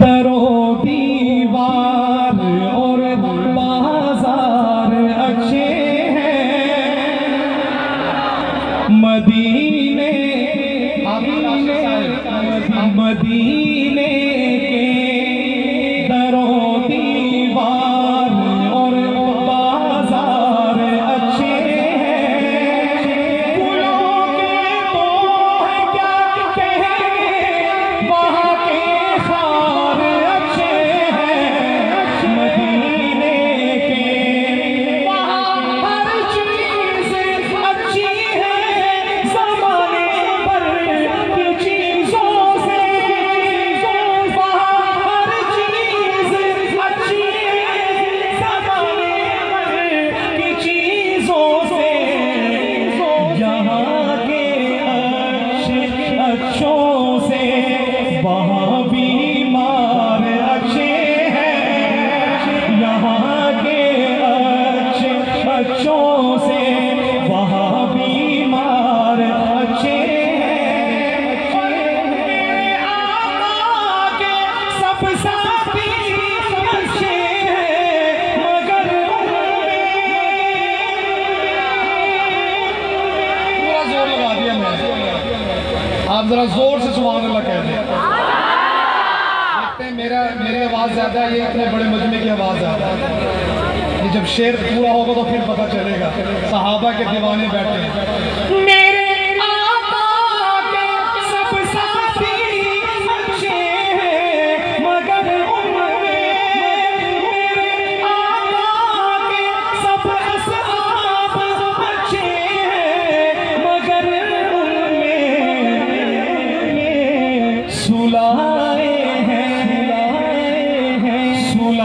درو دیوار اور بازار اچھے ہیں۔ مدینے مدینے۔ آپ ذرا زور سے سبحان اللہ کہہ دیں۔ دیکھتے ہیں میرا میری آواز زیادہ ہے، یہ اتنے بڑے مجمع کی آواز زیادہ ہے۔ یہ جب شعر پورا ہوگا تو پھر پتہ چلے گا۔ صحابہ کے دیوانے بیٹھے ہیں۔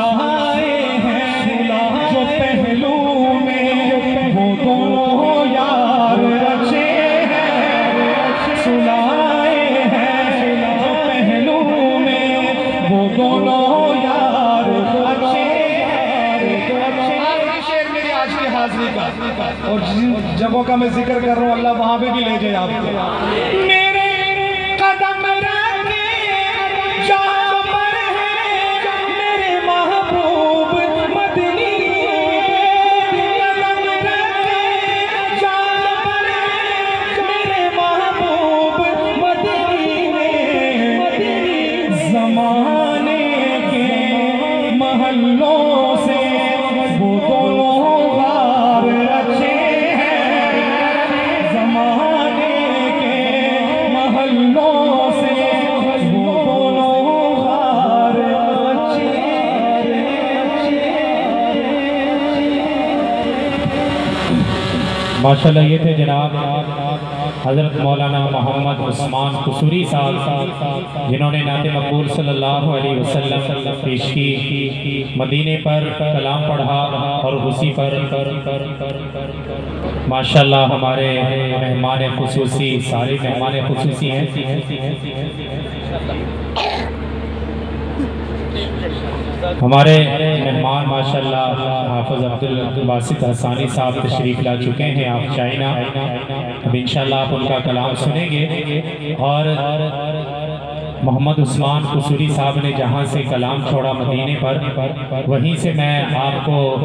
سلائے ہیں جو پہلو میں وہ دونوں یار اچھے ہیں سلائے ہیں جو پہلو میں وہ دونوں یار اچھے ہیں۔ آخری شعر میری آج کی حاضری کا۔ اور جن جگہوں کا میں ذکر کر رہا ہوں اللہ وہاں پہ بھی لے جائے آپ کو۔ ماشاءاللہ یہ تھے جناب حضرت مولانا محمد عثمان قصوری صاحب، جنہوں نے نعت مقبول صلی اللہ علیہ وسلم پیش کی، مدینے پر کلام پڑھا اور اسی پر۔ ماشاءاللہ ہمارے مہمان خصوصی، سارے مہمان خصوصی ہیں۔ ہمارے مہمان ماشاءاللہ حافظ عبدالباسط حسانی صاحب تشریف لا چکے ہیں، آپ چائنا۔ اب انشاءاللہ آپ ان کا کلام سنیں گے۔ اور محمد عثمان قصوری صاحب نے جہاں سے کلام چھوڑا مدینے پر، وہیں سے میں آپ کو